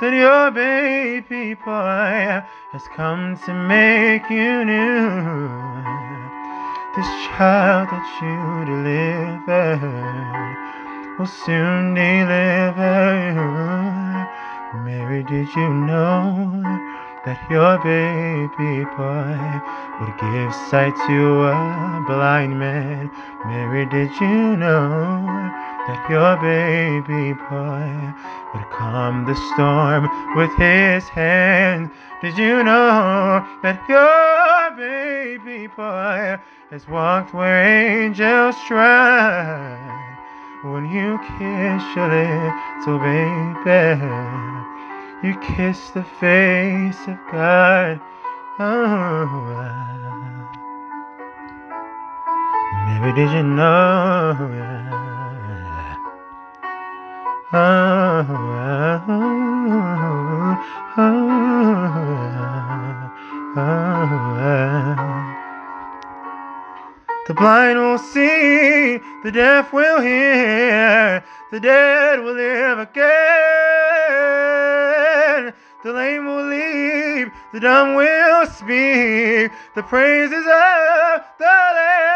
That your baby boy has come to make you new? This child that you delivered will soon deliver. you. Mary, did you know that your baby boy would give sight to a blind man? Mary, did you know that your baby boy would calm the storm with his hand? Did you know that your baby boy has walked where angels trod? When you kiss your little baby, you kiss the face of God. Oh, Mary did you know? The blind will see, the deaf will hear, the dead will live again. The lame will leap, the dumb will speak, the praises of the Lamb.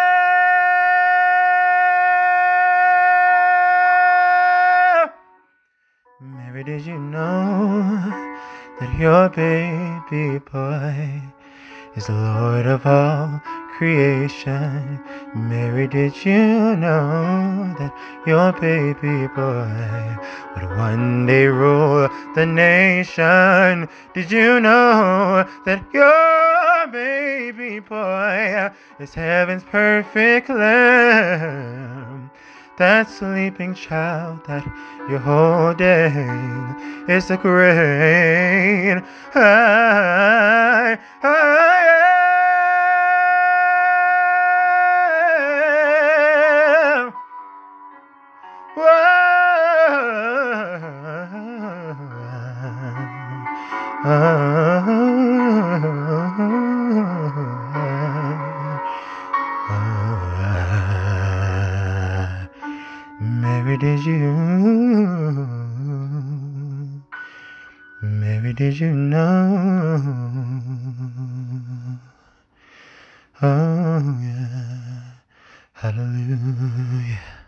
Mary did you know that your baby boy is the Lord of all creation. Mary, did you know that your baby boy would one day rule the nation? Did you know that your baby boy is heaven's perfect lamb? That sleeping child that you're holding is the great I, Mary, did you? Mary, did you know? Oh, yeah. Hallelujah.